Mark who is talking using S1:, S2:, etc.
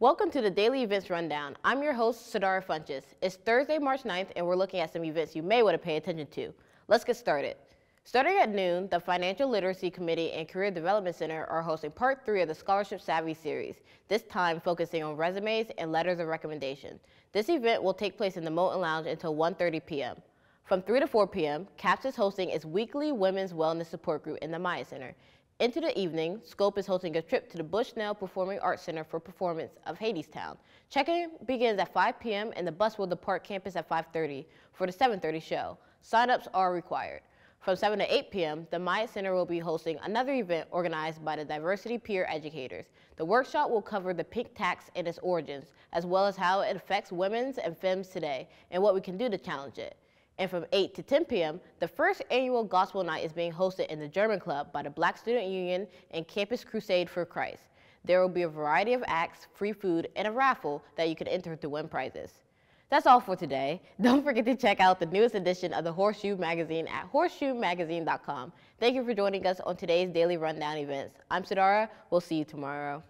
S1: Welcome to the Daily Events Rundown. I'm your host, Sadara Funches. It's Thursday, March 9th, and we're looking at some events you may want to pay attention to. Let's get started. Starting at noon, the Financial Literacy Committee and Career Development Center are hosting part three of the Scholarship Savvy series, this time focusing on resumes and letters of recommendation. This event will take place in the Moton Lounge until 1.30 p.m. From 3 to 4 p.m., CAPS is hosting its weekly Women's Wellness Support Group in the Myatt Center. Into the evening, Scope is hosting a trip to the Bushnell Performing Arts Center for performance of Hadestown. Check-in begins at 5 p.m. and the bus will depart campus at 5.30 for the 7.30 show. Sign-ups are required. From 7 to 8 p.m., the Myatt Center will be hosting another event organized by the Diversity Peer Educators. The workshop will cover the pink tax and its origins, as well as how it affects women's and femmes today and what we can do to challenge it. And from 8 to 10 p.m., the first annual Gospel Night is being hosted in the German Club by the Black Student Union and Campus Crusade for Christ. There will be a variety of acts, free food, and a raffle that you can enter to win prizes. That's all for today. Don't forget to check out the newest edition of the Horseshoe Magazine at horseshoemagazine.com. Thank you for joining us on today's Daily Rundown events. I'm Sadara. We'll see you tomorrow.